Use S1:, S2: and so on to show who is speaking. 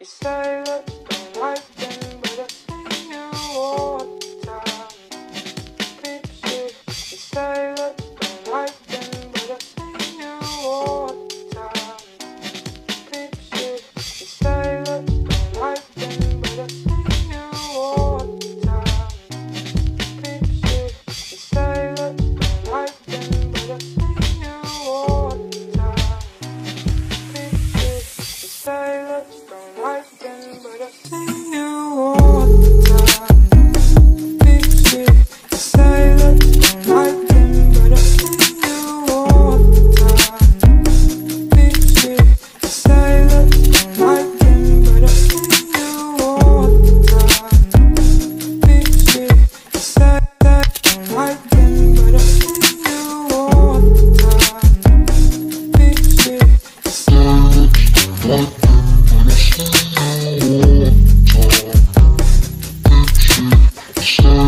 S1: You say don't like say
S2: Thank